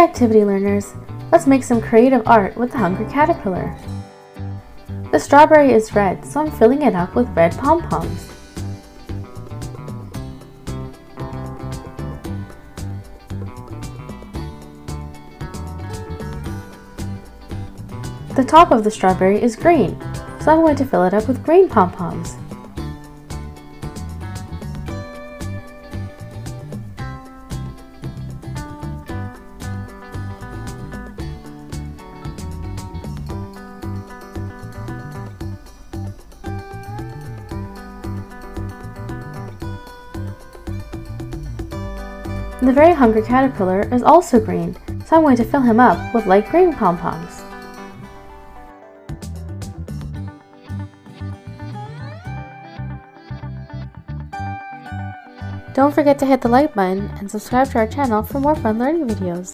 activity learners, let's make some creative art with the Hungry Caterpillar. The strawberry is red, so I'm filling it up with red pom-poms. The top of the strawberry is green, so I'm going to fill it up with green pom-poms. The very hungry caterpillar is also green, so I'm going to fill him up with light green pom-poms. Don't forget to hit the like button and subscribe to our channel for more fun learning videos.